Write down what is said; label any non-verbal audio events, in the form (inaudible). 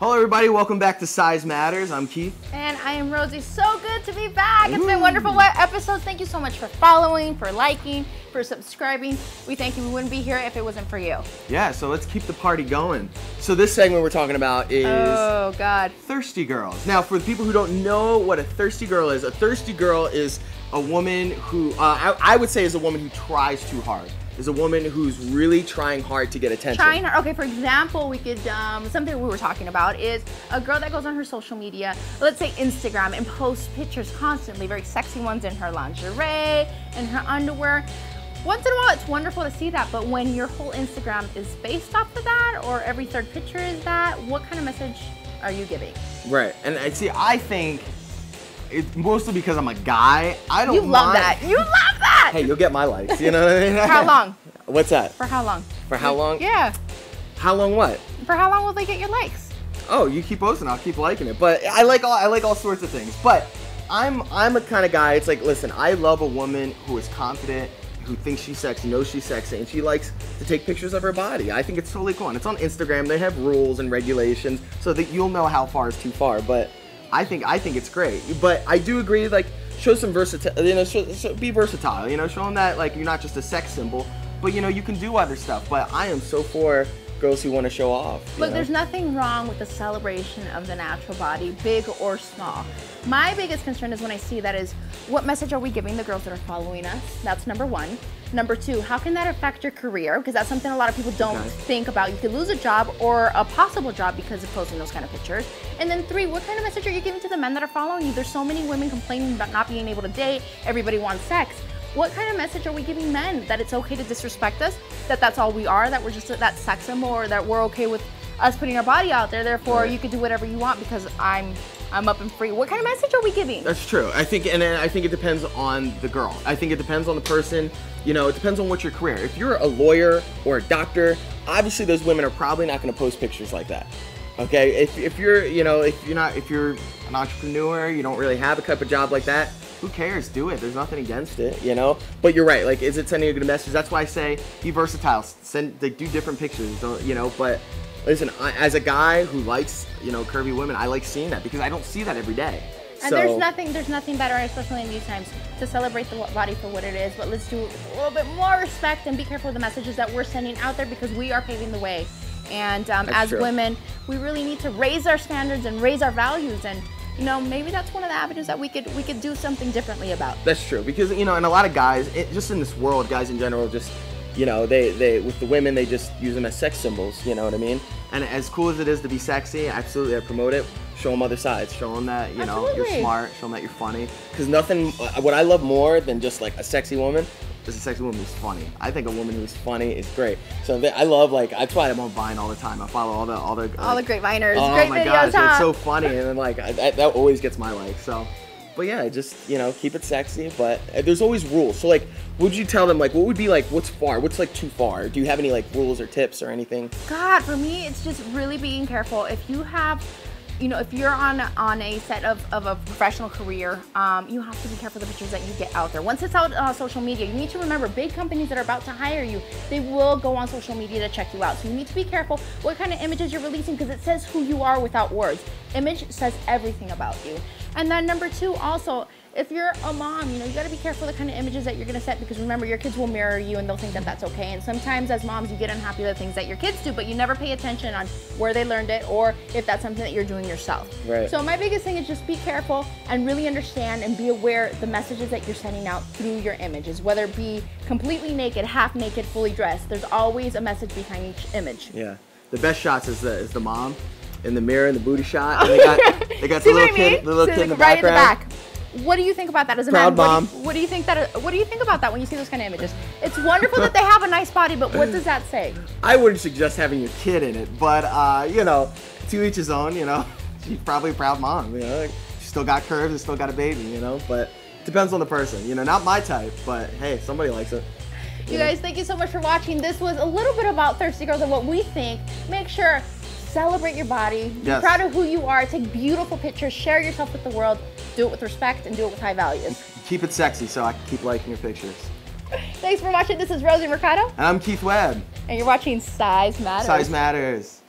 Hello, everybody. Welcome back to Size Matters. I'm Keith. And I am Rosie. So good to be back. It's been wonderful episodes. Thank you so much for following, for liking, for subscribing. We thank you. We wouldn't be here if it wasn't for you. Yeah, so let's keep the party going. So this segment we're talking about is Oh God. thirsty girls. Now, for the people who don't know what a thirsty girl is, a thirsty girl is a woman who uh, I, I would say is a woman who tries too hard. Is a woman who's really trying hard to get attention. Trying her. Okay, for example, we could um, something we were talking about is a girl that goes on her social media, let's say Instagram, and posts pictures constantly, very sexy ones in her lingerie and her underwear. Once in a while, it's wonderful to see that, but when your whole Instagram is based off of that, or every third picture is that, what kind of message are you giving? Right, and I see. I think it's mostly because I'm a guy. I don't. You love mind- that. You love that. Hey, you'll get my likes. You know what I mean? For how long? (laughs) What's that? For how long? For how long? Yeah. How long? What? For how long will they get your likes? Oh, you keep posting, I'll keep liking it. But I like all I like all sorts of things. But I'm I'm a kind of guy. It's like, listen, I love a woman who is confident, who thinks she's sexy, knows she's sexy, and she likes to take pictures of her body. I think it's totally cool. And it's on Instagram. They have rules and regulations so that you'll know how far is too far. But I think I think it's great. But I do agree, like, show some versatility. You know, show, show, be versatile. You know, show them that like you're not just a sex symbol, but you know you can do other stuff. But I am so for girls who want to show off. Look, know? there's nothing wrong with the celebration of the natural body, big or small. My biggest concern is when I see that is what message are we giving the girls that are following us? That's number one. Number two, how can that affect your career? Because that's something a lot of people don't Okay. think about. You could lose a job or a possible job because of posting those kind of pictures. And then three, what kind of message are you giving to the men that are following you? There's so many women complaining about not being able to date. Everybody wants sex. What kind of message are we giving men that it's okay to disrespect us? That that's all we are? That we're just that sex symbol, or that we're okay with us putting our body out there? Therefore, Right. you can do whatever you want because I'm I'm up and free. What kind of message are we giving? That's true. I think, and then I think it depends on the girl. I think it depends on the person. You know, it depends on what your career. If you're a lawyer or a doctor, obviously those women are probably not going to post pictures like that. Okay, if, if you're, you know, if you're not, if you're an entrepreneur, you don't really have a type of job like that. Who cares? Do it. There's nothing against it, you know. But you're right. Like, is it sending a good message? That's why I say be versatile. Send, like, do different pictures. Don't, you know. But listen, I, as a guy who likes, you know, curvy women, I like seeing that because I don't see that every day. And So- there's nothing, there's nothing better, especially in these times, to celebrate the body for what it is. But let's do a little bit more respect and be careful with the messages that we're sending out there because we are paving the way. And um, as true. women, we really need to raise our standards and raise our values. And you know, maybe that's one of the avenues that we could we could do something differently about. That's true because you know, and a lot of guys, it, just in this world, guys in general, just you know, they they with the women, they just use them as sex symbols. You know what I mean? And as cool as it is to be sexy, absolutely, I promote it. Show them other sides. Show them that you know you're smart. Show them that you're funny. Because nothing, uh, what I love more than just like a sexy woman. Is a sexy woman who's funny. I think a woman who's funny is great. So th- I love like that's why I'm on Vine all the time. I follow all the all the All the great viners, Oh great my gosh, huh? it's so funny, and then like I, that, that always gets my like. So, but yeah, just you know, keep it sexy. But there's always rules. So like, would you tell them like what would be like what's far? What's like too far? Do you have any like rules or tips or anything? God, for me, it's just really being careful. If you have, you know, if you're on on a set of, of a professional career, um, you have to be careful the pictures that you get out there. Once it's out on social media, you need to remember big companies that are about to hire you, they will go on social media to check you out. So you need to be careful what kind of images you're releasing because it says who you are without words. Image says everything about you. And then number two, also, if you're a mom, you know, you got to be careful the kind of images that you're going to set because remember, your kids will mirror you and they'll think that that's okay. And sometimes as moms, you get unhappy with the things that your kids do, but you never pay attention on where they learned it or if that's something that you're doing yourself. Right. So my biggest thing is just be careful and really understand and be aware the messages that you're sending out through your images, whether it be completely naked, half naked, fully dressed. There's always a message behind each image. Yeah, the best shots is the is the mom in the mirror in the booty shot. And they got (laughs) they got the little I mean? kid, the little So, kid in the right background. in the back. What do you think about that as a Proud man? mom. What do, you, what do you think that? What do you think about that when you see those kind of images? It's wonderful that they have a nice body, but what does that say? I wouldn't suggest having your kid in it, but uh, you know, to each his own. You know, (laughs) she's probably a proud mom. You know, like, she still got curves and still got a baby. You know, but depends on the person. You know, not my type, but hey, somebody likes it. You guys, thank you so much for watching. This was a little bit about thirsty girls and what we think. Make sure celebrate your body. Be proud of who you are. Take beautiful pictures. Share yourself with the world. Do it with respect and do it with high values. Keep it sexy so I can keep liking your pictures. Thanks for watching. This is Rosie Mercado, And I'm Keith Webb. and you're watching Size Matters. Size matters.